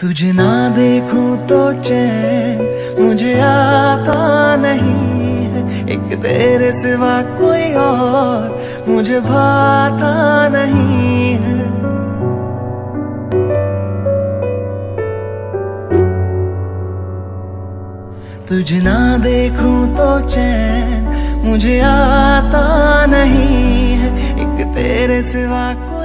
तुझे ना देखूँ तो चैन मुझे आता नहीं है। एक तेरे सिवा कोई और मुझे भाता नहीं है। तुझे ना देखूँ तो चैन मुझे आता नहीं है। एक तेरे सिवा कोई